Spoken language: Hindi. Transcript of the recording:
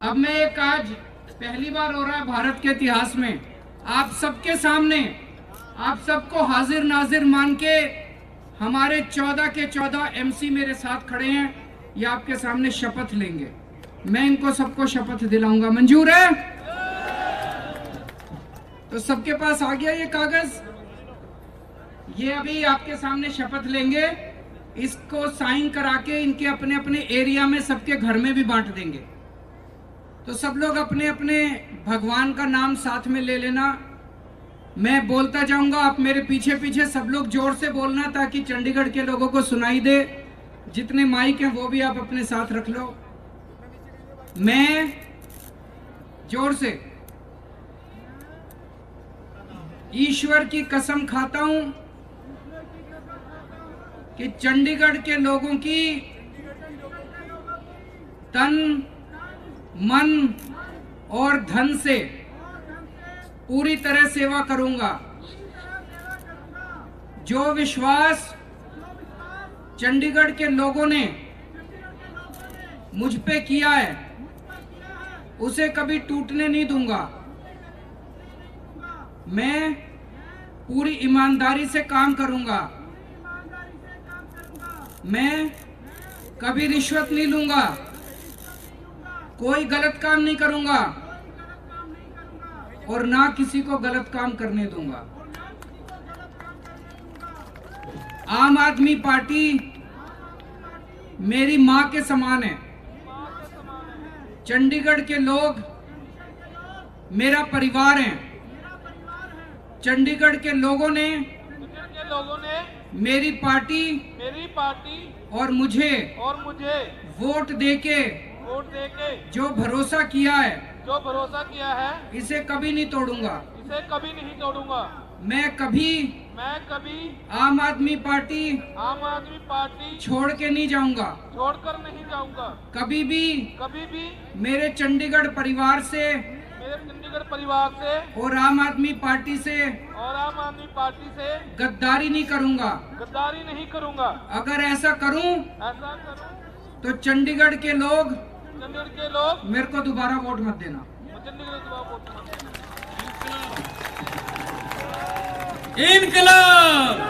अब मैं एक आज पहली बार हो रहा है भारत के इतिहास में। आप सबके सामने, आप सबको हाजिर नाजिर मान के हमारे चौदह के चौदह एमसी मेरे साथ खड़े हैं। ये आपके सामने शपथ लेंगे। मैं इनको सबको शपथ दिलाऊँगा। मंजूर है? तो सबके पास आ गया ये कागज़। ये अभी आपके सामने शपथ लेंगे। इसको साइन करा के इनके अपने अपने एरिया में सबके घर में भी बांट देंगे। तो सब लोग अपने अपने भगवान का नाम साथ में ले लेना। मैं बोलता जाऊँगा, आप मेरे पीछे पीछे सब लोग ज़ोर से बोलना ताकि चंडीगढ़ के लोगों को सुनाई दे। जितने माइक हैं वो भी आप अपने साथ रख लो। मैं ज़ोर से ईश्वर की कसम खाता हूँ कि चंडीगढ़ के लोगों की तन मन और धन से पूरी तरह सेवा करूँगा। जो विश्वास चंडीगढ़ के लोगों ने मुझ पे किया है, उसे कभी टूटने नहीं दूँगा। मैं पूरी ईमानदारी से काम करूँगा। मैं कभी रिश्वत नहीं लूँगा। कोई गलत काम नहीं करूँगा और ना किसी को गलत काम करने दूँगा। आम आदमी पार्टी मेरी माँ के समान है। चंडीगढ़ के लोग मेरा परिवार है। चंडीगढ़ के लोगों ने के लोगों ने मेरी पार्टी मेरी पार्टी और मुझे और मुझे वोट देके वोट देके जो भरोसा किया है जो भरोसा किया है इसे कभी नहीं तोड़ूँगा। इसे कभी नहीं तोड़ूँगा। मैं कभी मैं कभी आम आदमी पार्टी आम आदमी पार्टी छोड़ के नहीं जाऊँगा। छोड़कर नहीं जाऊँगा। कभी भी कभी भी मेरे चंडीगढ़ परिवार से मेरे चंडीगढ़ परिवार से और आम आदमी पार्टी से और आम आदमी पार्टी से गद्दारी नहीं करूँगा। गद्दारी नहीं करूँगा। अगर ऐसा करूँ ऐसा करूँ तो चंडीगढ़ के लोग के लोग? मेरे को दोबारा वोट मत देना। इनकलाब!